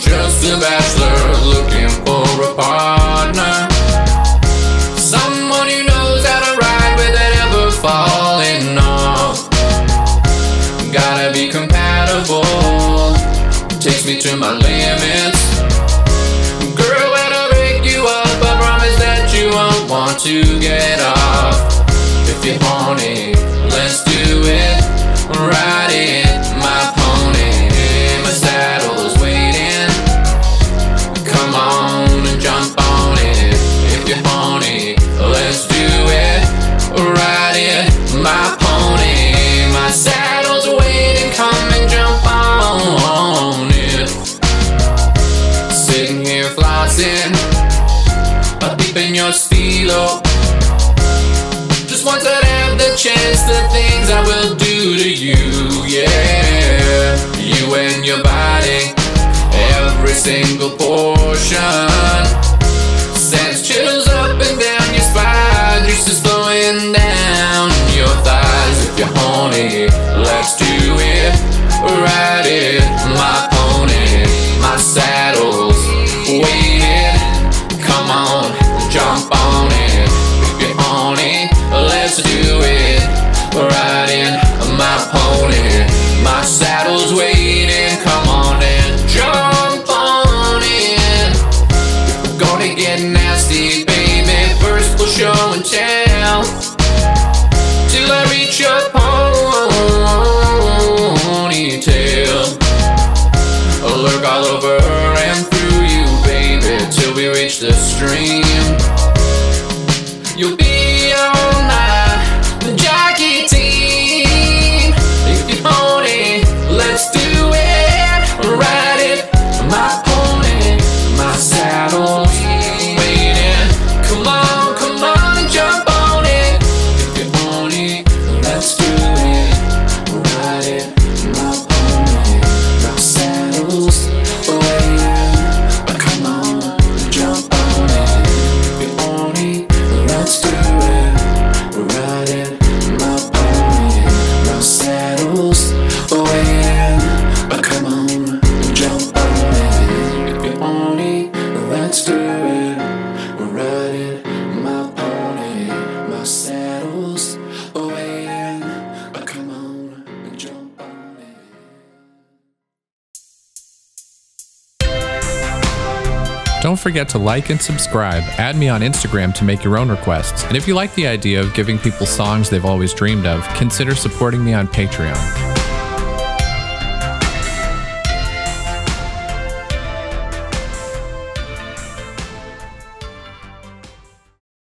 Just a bachelor looking for a partner. Someone who knows how to ride without ever falling off. Gotta be compatible. Takes me to my limits. In your stilo. Just once I'd have the chance, the things I will do to you, yeah. You and your body, every single portion. Sends chills up and down your spine, juices flowing down your thighs. If you're horny, let's do it. Ride Get nasty, baby. First we'll show and tell. Till I reach your ponytail. I'll lurk all over and through you, baby. Till we reach the stream. You'll be on Don't forget to like and subscribe. Add me on Instagram to make your own requests. And if you like the idea of giving people songs they've always dreamed of, consider supporting me on Patreon.